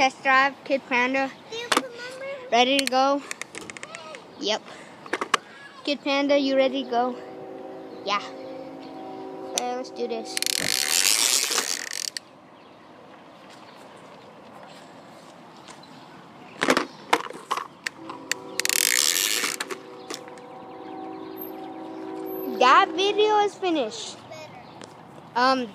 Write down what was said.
test drive, Kid Panda. Ready to go? Yep. Kid Panda, you ready to go? Yeah. Let's do this. That video is finished. Um,